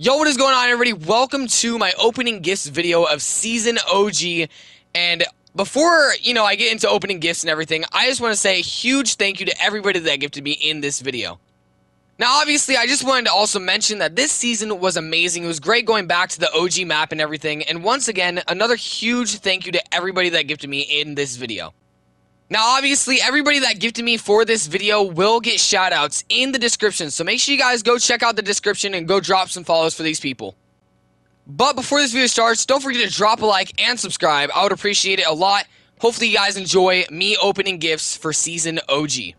Yo, what is going on, everybody? Welcome to my opening gifts video of Season OG. And before, you know, I get into opening gifts and everything, I just want to say a huge thank you to everybody that gifted me in this video. Now, obviously, I just wanted to also mention that this season was amazing. It was great going back to the OG map and everything. And once again, another huge thank you to everybody that gifted me in this video. Now, obviously, everybody that gifted me for this video will get shoutouts in the description, so make sure you guys go check out the description and go drop some follows for these people. But before this video starts, don't forget to drop a like and subscribe. I would appreciate it a lot. Hopefully, you guys enjoy me opening gifts for Season OG.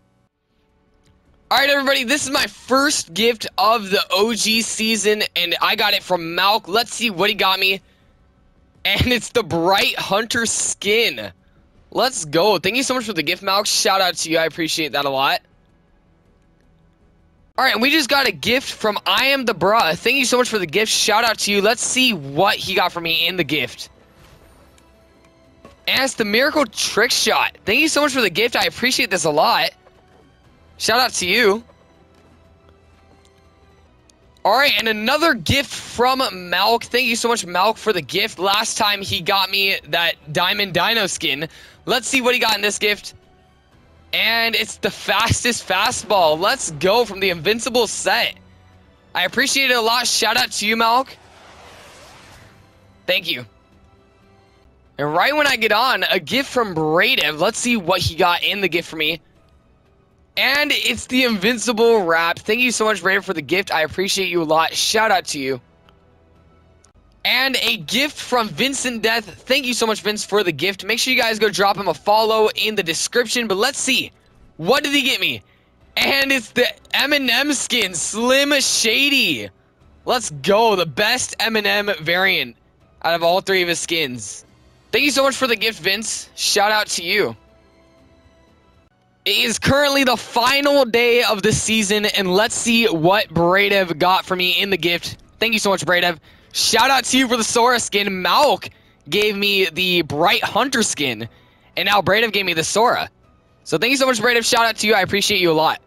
Alright, everybody, this is my first gift of the OG season, and I got it from Malk. Let's see what he got me. And it's the Bright Hunter skin. Let's go. Thank you so much for the gift, Malk. Shout out to you. I appreciate that a lot. Alright, and we just got a gift from I Am The Bruh. Thank you so much for the gift. Shout out to you. Let's see what he got for me in the gift. It's the Miracle Trick Shot. Thank you so much for the gift. I appreciate this a lot. Shout out to you. Alright, and another gift from Malk. Thank you so much, Malk, for the gift. Last time he got me that Diamond Dino skin. Let's see what he got in this gift. And it's the fastest fastball. Let's go from the Invincible set. I appreciate it a lot. Shout out to you, Malk. Thank you. And right when I get on, a gift from Braidev. Let's see what he got in the gift for me. And it's the Invincible wrap. Thank you so much, Brandon, for the gift. I appreciate you a lot. Shout out to you. And a gift from VinstantDeath. Thank you so much, Vince, for the gift. Make sure you guys go drop him a follow in the description. But let's see. What did he get me? And it's the Eminem skin, Slim Shady. Let's go. The best Eminem variant out of all three of his skins. Thank you so much for the gift, Vince. Shout out to you. It is currently the final day of the season, and let's see what Braidev got for me in the gift. Thank you so much, Braidev. Shout out to you for the Sora skin. Malk gave me the Bright Hunter skin, and now Braidev gave me the Sora. So thank you so much, Braidev. Shout out to you. I appreciate you a lot.